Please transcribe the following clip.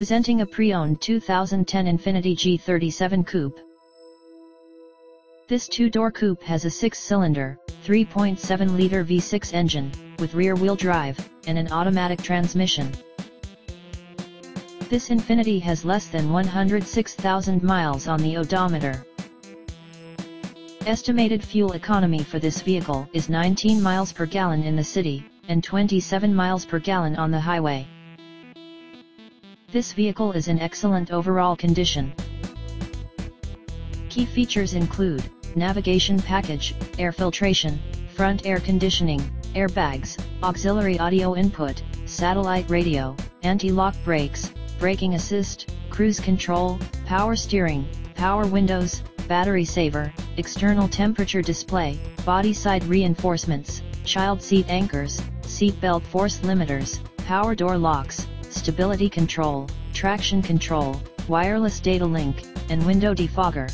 Presenting a pre-owned 2010 Infiniti G37 Coupe. This two-door coupe has a six-cylinder, 3.7-liter V6 engine, with rear-wheel drive, and an automatic transmission. This Infiniti has less than 106,000 miles on the odometer. Estimated fuel economy for this vehicle is 19 miles per gallon in the city, and 27 miles per gallon on the highway. This vehicle is in excellent overall condition. Key features include, navigation package, air filtration, front air conditioning, airbags, auxiliary audio input, satellite radio, anti-lock brakes, braking assist, cruise control, power steering, power windows, battery saver, external temperature display, body side reinforcements, child seat anchors, seat belt force limiters, power door locks, stability control, traction control, wireless data link, and window defogger.